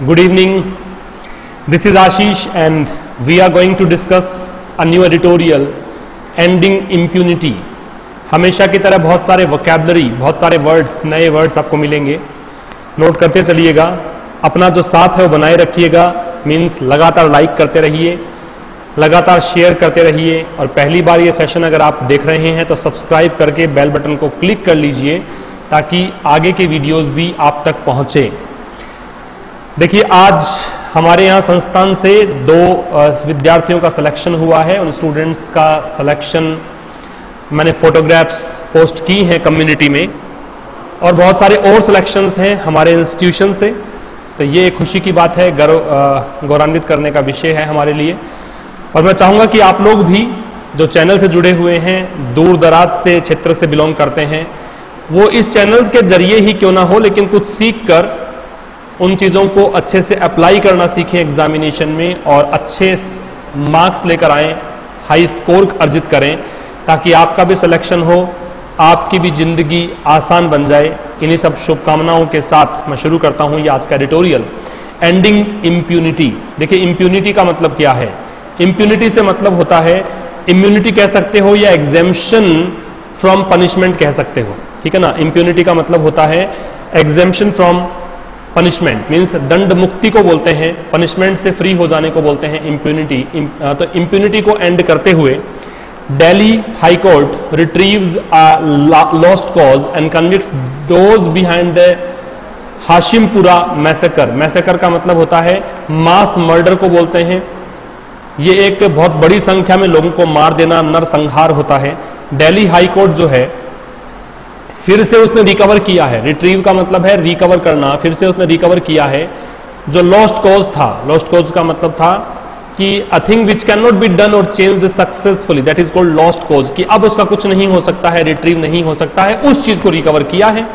Good evening. This is Ashish, and we are going to discuss a new editorial ending impunity. हमेशा की तरह बहुत सारे vocabulary बहुत सारे वर्ड्स नए वर्ड्स आपको मिलेंगे। नोट करते चलिएगा। अपना जो साथ है वो बनाए रखिएगा। मीन्स लगातार लाइक करते रहिए लगातार शेयर करते रहिए। और पहली बार ये सेशन अगर आप देख रहे हैं तो सब्सक्राइब करके बेल बटन को क्लिक कर लीजिए ताकि आगे के वीडियोस भी आप तक पहुँचे। देखिए, आज हमारे यहाँ संस्थान से दो विद्यार्थियों का सिलेक्शन हुआ है। उन स्टूडेंट्स का सिलेक्शन मैंने फोटोग्राफ्स पोस्ट की हैं कम्युनिटी में। और बहुत सारे और सिलेक्शंस हैं हमारे इंस्टीट्यूशन से। तो ये एक खुशी की बात है, गौरव गौरवान्वित करने का विषय है हमारे लिए। और मैं चाहूँगा कि आप लोग भी जो चैनल से जुड़े हुए हैं, दूर दराज से, क्षेत्र से बिलोंग करते हैं, वो इस चैनल के ज़रिए ही क्यों ना हो, लेकिन कुछ सीख कर उन चीज़ों को अच्छे से अप्लाई करना सीखें एग्जामिनेशन में और अच्छे मार्क्स लेकर आएँ हाई स्कोर अर्जित करें, ताकि आपका भी सिलेक्शन हो, आपकी भी ज़िंदगी आसान बन जाए। इन्हीं सब शुभकामनाओं के साथ मैं शुरू करता हूँ ये आज का एडिटोरियल एंडिंग इम्प्यूनिटी देखिए इम्प्यूनिटी का मतलब क्या है? इम्प्यूनिटी से मतलब होता है इम्यूनिटी कह सकते हो या एग्जेम्पन फ्रॉम पनिशमेंट कह सकते हो। ठीक है ना? इम्प्यूनिटी का मतलब होता है एग्जेम्पन फ्रॉम पनिशमेंट मीन्स दंड मुक्ति को बोलते हैं पनिशमेंट से फ्री हो जाने को बोलते हैं इम्प्यूनिटी तो इम्प्यूनिटी को एंड करते हुए Court retrieves a lost cause and convicts those behind the Hashimpura massacre massacre का मतलब होता है मास मर्डर को बोलते हैं। ये एक बहुत बड़ी संख्या में लोगों को मार देना, नरसंहार होता है। दिल्ली हाई कोर्ट जो है फिर से उसने रिकवर किया है। रिट्रीव का मतलब है रिकवर करना, फिर से उसने रिकवर किया है। जो लॉस्ट कॉज था लॉस्ट कॉज का मतलब था कि a thing which can not be done और change successfully that is called lost cause कि अब उसका कुछ नहीं हो सकता है रिट्रीव नहीं हो सकता है, उस चीज़ को रिकवर किया है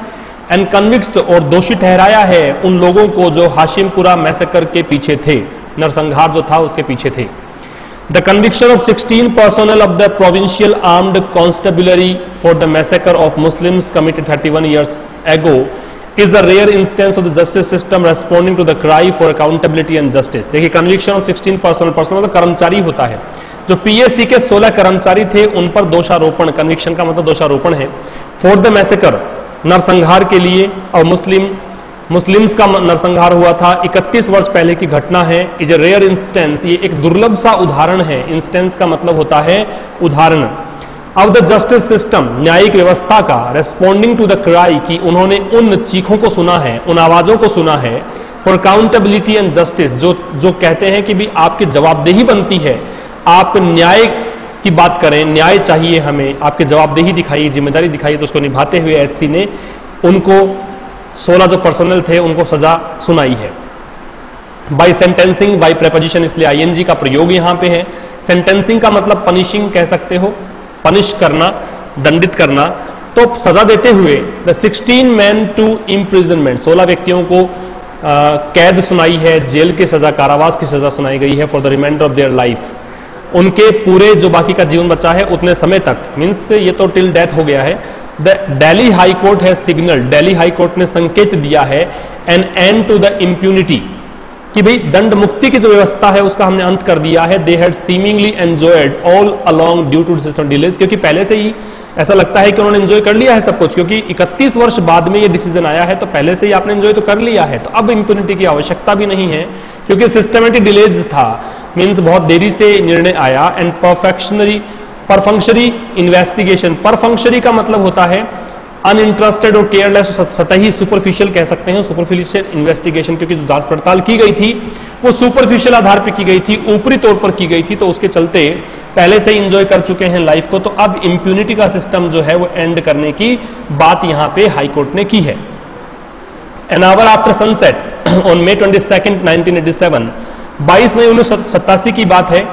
एंड कन्विक्स और दोषी ठहराया है उन लोगों को जो हाशिमपुरा मैसेकर के पीछे थे, नरसंहार जो था उसके पीछे थे। The conviction of 16 personnel of the provincial armed constabulary for the massacre of Muslims committed 31 years ago is a rare instance of the justice system responding to the cry for accountability and justice. देखिए conviction of 16 personnel person मतलब कर्मचारी होता है। जो PSC के 16 कर्मचारी थे, उन पर दोषारोपण कन्विक्शन का मतलब दोषारोपण है। फॉर द मैसेकर नरसंहार के लिए और मुस्लिम मुस्लिम्स का नरसंहार हुआ था। 31 वर्ष पहले की घटना है। इज़ ए रेयर इंस्टेंस ये एक दुर्लभ सा उदाहरण है। इंस्टेंस का मतलब होता है उदाहरण। ऑफ़ द जस्टिस सिस्टम न्यायिक व्यवस्था का रेस्पॉन्डिंग टू द क्राई कि उन्होंने उन चीखों को सुना है, उन आवाजों को सुना है। फॉर अकाउंटेबिलिटी एंड जस्टिस जो जो कहते हैं कि भी आपकी जवाबदेही बनती है। आप न्याय की बात करें, न्याय चाहिए हमें। आपकी जवाबदेही दिखाइए ज़िम्मेदारी दिखाइए तो उसको निभाते हुए एच ने उनको 16 जो पर्सनल थे उनको सजा सुनाई है। बाई सेंटेंसिंग बाई प्रेपोजिशन इसलिए आईएनजी का प्रयोग यहाँ पे है। सेंटेंसिंग का मतलब पनिशिंग कह सकते हो पनिश करना दंडित करना। तो सजा देते हुए द 16 मैन टू इम्प्रिजनमेंट 16 व्यक्तियों को आ, कैद सुनाई है जेल की सजा कारावास की सजा सुनाई गई है for the reminder of their life उनके पूरे जो बाकी का जीवन बचा है उतने समय तक मीन्स ये तो टिल डेथ हो गया है। द डेली हाई कोर्ट है सिग्नल डेली हाई कोर्ट ने संकेत दिया है an end to the impunity कि भाई दंड मुक्ति की जो व्यवस्था है उसका हमने अंत कर दिया है। They had seemingly enjoyed all along due to system delays क्योंकि पहले से ही ऐसा लगता है कि उन्होंने एंजॉय कर लिया है सब कुछ, क्योंकि 31 वर्ष बाद में ये डिसीज़न आया है तो पहले से ही आपने एंजॉय तो कर लिया है। तो अब इंप्यूनिटी की आवश्यकता भी नहीं है, क्योंकि सिस्टमेटिक डिलेज था। मीन्स बहुत देरी से निर्णय आया एंड परफेक्शनरी परफंक्शरी इन्वेस्टिगेशन परफंक्शरी का मतलब होता है अनइंटरेस्टेड और केयरलेस सतही सुपरफिशियल कह सकते हैं सुपरफिशियल इन्वेस्टिगेशन क्योंकि जो जाँच पड़ताल की गई थी, वो सुपरफिशियल आधार पर की गई थी, ऊपरी तौर पर की गई थी तो उसके चलते पहले से इंजॉय कर चुके हैं लाइफ को तो अब इम्प्यूनिटी का सिस्टम जो है वो एंड करने की बात यहाँ पे हाईकोर्ट ने की है। An hour after sunset on May twenty second nineteen eighty seven बाईस मई उन्नीस सत्तासी की बात है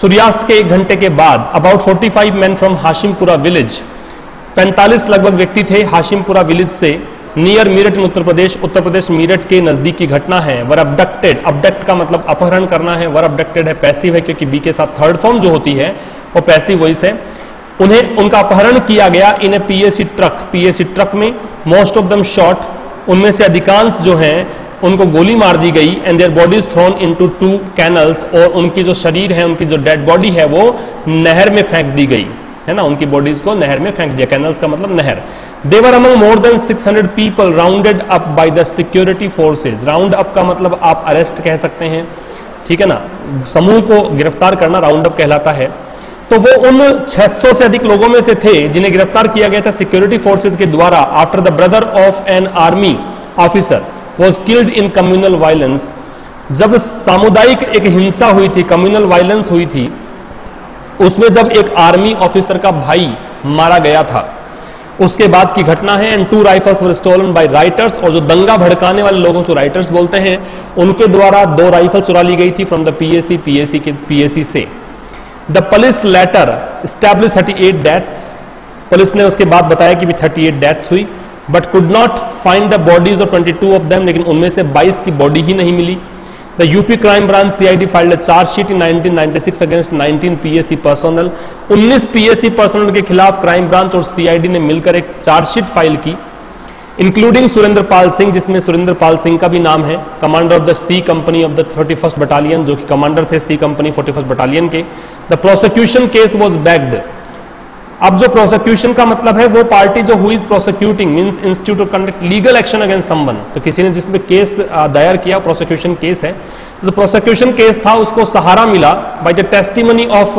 सूर्यास्त के एक घंटे के बाद about forty five man from Hashimpura village 45 लगभग व्यक्ति थे हाशिमपुरा विलेज से नियर मीरठ उत्तर प्रदेश उत्तर प्रदेश मीरठ के नज़दीक की घटना है। वर अबडक्टेड अबडक्ट का मतलब अपहरण करना है। वर अबडक्टेड है पैसिव है, क्योंकि बी के साथ थर्ड फॉर्म जो होती है, वो पैसिव वॉइस है उन्हें, उनका अपहरण किया गया in a PAC truck PAC truck में मोस्ट ऑफ़ दम शॉर्ट उनमें से अधिकांश जो हैं उनको गोली मार दी गई and their bodies thrown into two canals और उनकी जो शरीर है, उनकी जो डेड बॉडी है, वो नहर में फेंक दी गई। है ना? उनकी बॉडीज को नहर में फेंक दिया। कैनल्स का मतलब नहर। They were among more than 600 people rounded up by the security forces round up का मतलब आप अरेस्ट कह सकते हैं। ठीक है ना? समूह को गिरफ़्तार करना राउंड अप कहलाता है। तो वो उन 600 से अधिक लोगों में से थे जिन्हें गिरफ़्तार किया गया था सिक्योरिटी फोर्सेज के द्वारा after the brother of an army officer was killed in communal violence जब सामुदायिक एक हिंसा हुई थी कम्युनल वायलेंस हुई थी, उसमें जब एक आर्मी ऑफिसर का भाई मारा गया था, उसके बाद की घटना है and two rifles were stolen by rioters और जो दंगा भड़काने वाले लोगों को राइटर्स बोलते हैं, उनके द्वारा दो राइफल चुरा ली गई थी फ्रॉम द पीएससी पीएससी के पीएससी से। The police later establish 38 deaths police ने उसके बाद बताया कि भी 38 डेथ्स हुई। But could not find the bodies of 22 of them लेकिन उनमें से 22 की बॉडी ही नहीं मिली। The UP crime branch CID filed chargesheet in 1996 against 19 PSC personnel 19 PSC personnel के खिलाफ क्राइम ब्रांच और सीआईडी ने मिलकर एक चार्जशीट फ़ाइल की इंक्लूडिंग सुरेंद्र पाल सिंह, जिसमें सुरेंद्र पाल सिंह का भी नाम है commander of the C company of the forty first battalion जो कि कमांडर थे C company forty first battalion के। The prosecution case was bagged अब जो प्रोसिक्यूशन का मतलब है, वो पार्टी जो हुई prosecuting means institute of conduct legal action against someone तो किसी ने जिसमें केस दायर किया प्रोसिक्यूशन केस है तो प्रोसिक्यूशन केस था, उसको सहारा मिला by the testimony of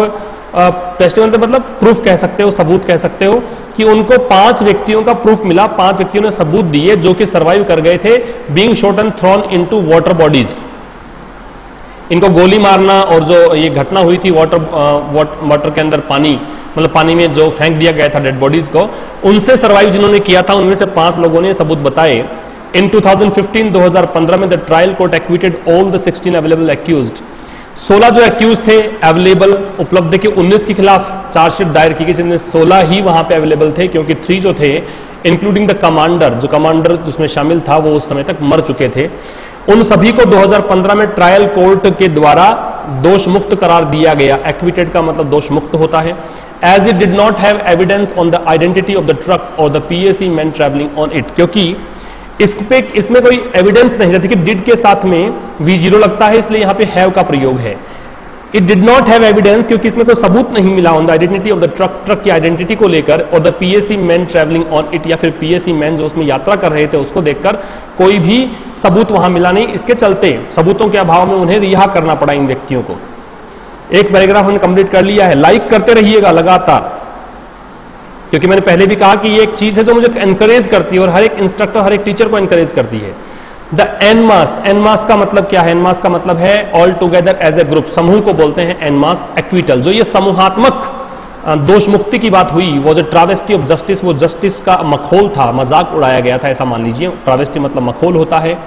testimony मतलब प्रूफ कह सकते हो, सबूत कह सकते हो, कि उनको पाँच व्यक्तियों का प्रूफ मिला, पाँच व्यक्तियों ने सबूत दिए, जो कि सर्वाइव कर गए थे being shot and thrown into water bodies इनको गोली मारना और जो ये घटना हुई थी वाटर वाटर के अंदर पानी मतलब पानी में जो फेंक दिया गया था डेड बॉडीज को, उनसे सर्वाइव जिन्होंने किया था, उनमें से पाँच लोगों ने सबूत बताए। इन 2015 2015 में the trial court acquitted all the 16 available accused 16 जो एक्यूज थे अवेलेबल उपलब्ध देखिए 19 के खिलाफ चार्जशीट दायर की गई जिनमें 16 ही वहाँ पे अवेलेबल थे, क्योंकि थ्री जो थे इंक्लूडिंग द कमांडर जो कमांडर जिसमें शामिल था, वो उस समय तक मर चुके थे। उन सभी को 2015 में ट्रायल कोर्ट के द्वारा दोष मुक्त करार दिया गया। एक्विटेड का मतलब दोष मुक्त होता है। As it did not have evidence on the identity of the truck और the PSC man travelling on it क्योंकि इस पे इसमें कोई एविडेंस नहीं रहती कि डिड के साथ में वी ज़ीरो लगता है, इसलिए यहाँ पे हैव का प्रयोग है। It did not have evidence क्योंकि इसमें कोई सबूत नहीं मिला on the identity of the truck truck की आइडेंटिटी को लेकर और the PSC man travelling on it या फिर पीएससी मैन जो उसमें यात्रा कर रहे थे उसको देखकर कोई भी सबूत वहाँ मिला नहीं। इसके चलते सबूतों के अभाव में उन्हें रिहा करना पड़ा इन व्यक्तियों को। एक पैराग्राफ हमने कंप्लीट कर लिया है। लाइक करते रहिएगा लगातार। क्योंकि मैंने पहले भी कहा कि ये एक चीज़ है जो मुझे एनकरेज करती है और हर एक इंस्ट्रक्टर हर एक टीचर को एनकरेज करती है। द एनमास एनमास का मतलब क्या है? एनमास का मतलब है all together as a group समूह को बोलते हैं एनमास एक्विटल जो ये समूहात्मक दोष मुक्ति की बात हुई, वो जो ट्रावेस्टी ऑफ़ जस्टिस वो जस्टिस का मखोल था, मज़ाक उड़ाया गया था, ऐसा मान लीजिए। ट्रावेस्टी मतलब मखोल होता है।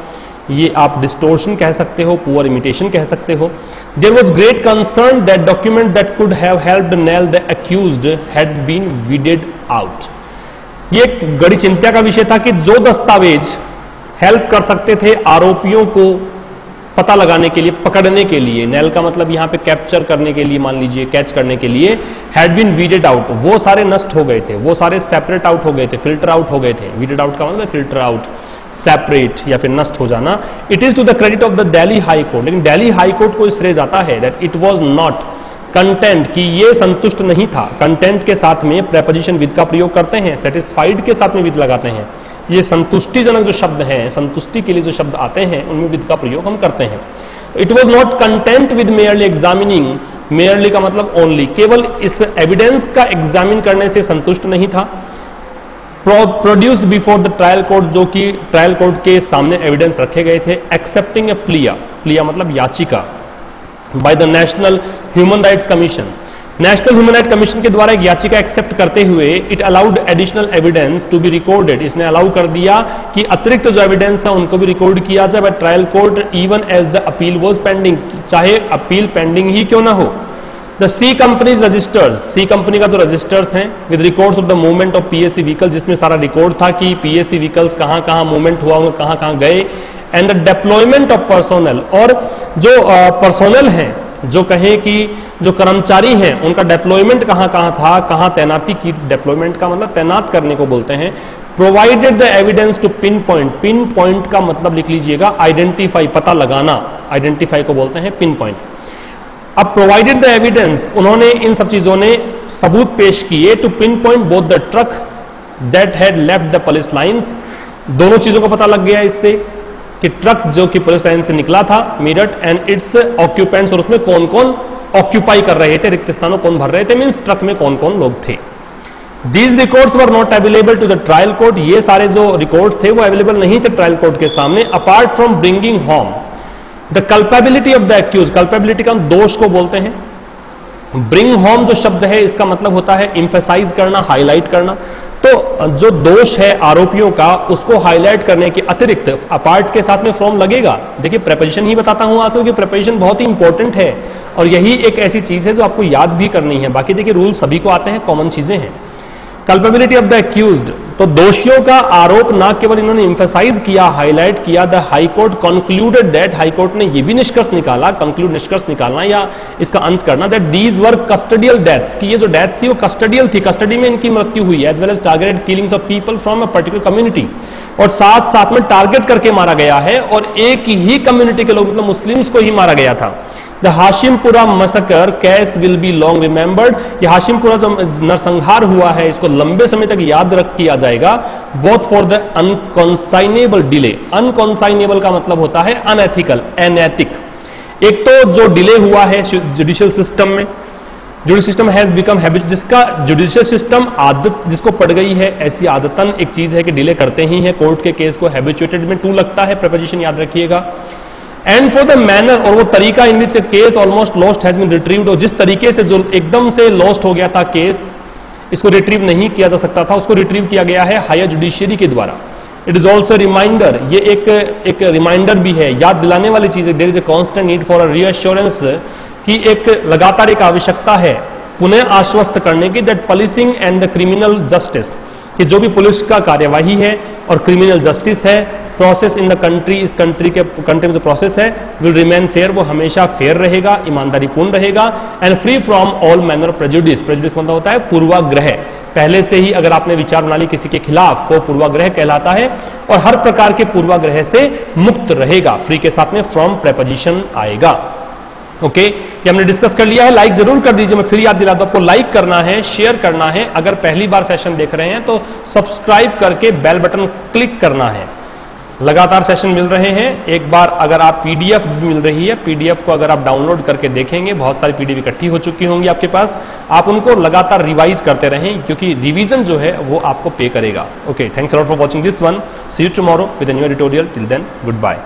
ये आप डिस्टोर्शन कह सकते हो पुअर इमिटेशन कह सकते हो। There was great concern that document that could have been out ये एक गड़ी चिंता का विषय था कि जो दस्तावेज़ हेल्प कर सकते थे आरोपियों को पता लगाने के लिए, पकड़ने के लिए। नेल का मतलब यहाँ पे कैप्चर करने के लिए, मान लीजिए कैच करने के लिए हैड बीन वीडेड आउट वो सारे नष्ट हो गए थे, वो सारे सेपरेट आउट हो गए थे फ़िल्टर आउट हो गए थे। वीडेड आउट का मतलब फ़िल्टर आउट सेपरेट या फिर नष्ट हो जाना। It is to the credit of the Delhi high court लेकिन दिल्ली हाई कोर्ट को श्रेय जाता है that it was not content कि ये संतुष्ट नहीं था। कंटेंट के साथ में प्रेपोजिशन विद का प्रयोग करते हैं सेटिस्फाइड के साथ में विद लगाते हैं। ये संतुष्टिजनक जो शब्द हैं, संतुष्टि के लिए जो शब्द आते हैं, उनमें विद का प्रयोग हम करते हैं। It was not content with merely examining merely का मतलब ओनली केवल इस एविडेंस का एग्जामिन करने से संतुष्ट नहीं था। Produced before the trial court जो कि ट्रायल कोर्ट के सामने एविडेंस रखे गए थे एक्सेप्टिंग ए प्लिया प्लिया मतलब याचिका by the national human rights commission national human right commission के द्वारा एक याचिका एक्सेप्ट करते हुए it allowed additional evidence to be recorded इसने अलाउ कर दिया कि अतिरिक्त जो एविडेंस है उनको भी रिकॉर्ड किया जाए trial court even as the appeal was pending चाहे अपील पेंडिंग ही क्यों ना हो। The C companies registers C company का जो रजिस्टर्स हैं with records of the movement of PSC vehicle जिसमें सारा रिकॉर्ड था कि पीएससी व्हीकल्स कहाँ कहाँ मूवमेंट हुआ होंगे कहाँ कहाँ गए and the deployment of personnel और जो पर्सोनल uh, हैं जो कहें कि जो कर्मचारी हैं, उनका डेप्लॉयमेंट कहाँ कहाँ था, कहाँ तैनाती की डेप्लॉयमेंट का मतलब तैनात करने को बोलते हैं। Provided the evidence to pinpoint pinpoint का मतलब लिख लीजिएगा आइडेंटिफाई पता लगाना आइडेंटिफाई को बोलते हैं पिन पॉइंट अब प्रोवाइडेड द एविडेंस उन्होंने इन सब चीज़ों ने सबूत पेश किए to pinpoint both the truck that had left the police lines दोनों चीज़ों का पता लग गया इससे। कि ट्रक जो कि पुलिस लाइन से निकला था, मेरठ एंड इट्स ऑक्यूपेंट्स और उसमें कौन कौन ऑक्यूपाई कर रहे थे रिक्त स्थानों कौन भर रहे थे मीन्स ट्रक में कौन कौन लोग थे। These records were not available to the trial court ये सारे जो रिकॉर्ड्स थे वो अवेलेबल नहीं थे ट्रायल कोर्ट के सामने apart from bringing home the culpability of the accused culpability का दोष को बोलते हैं। ब्रिंग होम जो शब्द है, इसका मतलब होता है इंफेसाइज करना हाईलाइट करना। तो जो दोष है आरोपियों का, उसको हाईलाइट करने के अतिरिक्त अपार्ट के साथ में फॉर्म लगेगा। देखिए प्रेपोजिशन ही बताता हूँ आज कि प्रेपोजिशन बहुत ही इंपॉर्टेंट है और यही एक ऐसी चीज़ है जो आपको याद भी करनी है। बाकी देखिए रूल सभी को आते हैं कॉमन चीज़ें हैं। कल्पेबिलिटी ऑफ़ द एक्यूज तो दोषियों का आरोप ना केवल इन्होंने इंफेसाइज किया हाईलाइट किया the high court concluded that high court ने यह भी निष्कर्ष निकाला कंक्लूड निष्कर्ष निकालना या इसका अंत करना that these were custodial deaths कि ये जो डेथ थी वो कस्टडियल थी कस्टडी में इनकी मृत्यु हुई as well as targeted killings of people from a particular community और साथ साथ में टारगेट करके मारा गया है और एक ही कम्युनिटी के लोग मतलब मुस्लिम्स को ही मारा गया था। The Hashimpura massacre case will be long remembered ये हाशिमपुरा जो नरसंहार हुआ है, इसको लंबे समय तक याद रख किया जाएगा। Both for the unconscionable delay unconscionable का मतलब होता है अनएथिकल अनैतिक एक तो जो डिले हुआ है जुडिशियल सिस्टम में judicial system has become habit जिसका जुडिशियल सिस्टम आदत जिसको पड़ गई है, ऐसी आदतन एक चीज़ है कि डिले करते ही है। कोर्ट के केस को हैबिचुएटेड में टू लगता है। प्रपोजिशन याद रखिएगा। एंड फॉर द मैनर और वो तरीका in which case almost lost has been retrieved और जिस तरीके से जो एकदम से लॉस्ट हो गया था केस इसको रिट्रीव नहीं किया जा सकता था, उसको रिट्रीव किया गया है हायर जुडिशियरी के द्वारा. इट इज़ ऑल्सो रिमाइंडर ये एक एक रिमाइंडर भी है, याद दिलाने वाली चीज़ है there is a constant need for a reassurance की एक लगातार एक आवश्यकता है पुनः आश्वस्त करने की that policing and the criminal justice कि जो भी पुलिस का कार्यवाही है और क्रिमिनल जस्टिस है प्रोसेस इन द कंट्री इस कंट्री के कंट्री में जो प्रोसेस है विल रिमेन फेयर वो हमेशा फेयर रहेगा ईमानदारी पूर्ण रहेगा and free from all manner prejudice prejudice मतलब होता है पूर्वाग्रह। पहले से ही अगर आपने विचार बना ली किसी के खिलाफ वो पूर्वाग्रह कहलाता है और हर प्रकार के पूर्वाग्रह से मुक्त रहेगा। फ्री के साथ में फ्रॉम प्रेपोजिशन आएगा। ओके okay, ये हमने डिस्कस कर लिया है। लाइक ज़रूर कर दीजिए। मैं फिर याद दिला दू आपको लाइक करना है शेयर करना है। अगर पहली बार सेशन देख रहे हैं तो सब्सक्राइब करके बेल बटन क्लिक करना है। लगातार सेशन मिल रहे हैं। एक बार अगर आप पीडीएफ मिल रही है पीडीएफ को अगर आप डाउनलोड करके देखेंगे, बहुत सारी पीडीएफ इकट्ठी हो चुकी होंगी आपके पास। आप उनको लगातार रिवाइज करते रहें, क्योंकि रिवीजन जो है, वो आपको पे करेगा। Okay thanks for watching this one see you tomorrow with a new editorial till then goodbye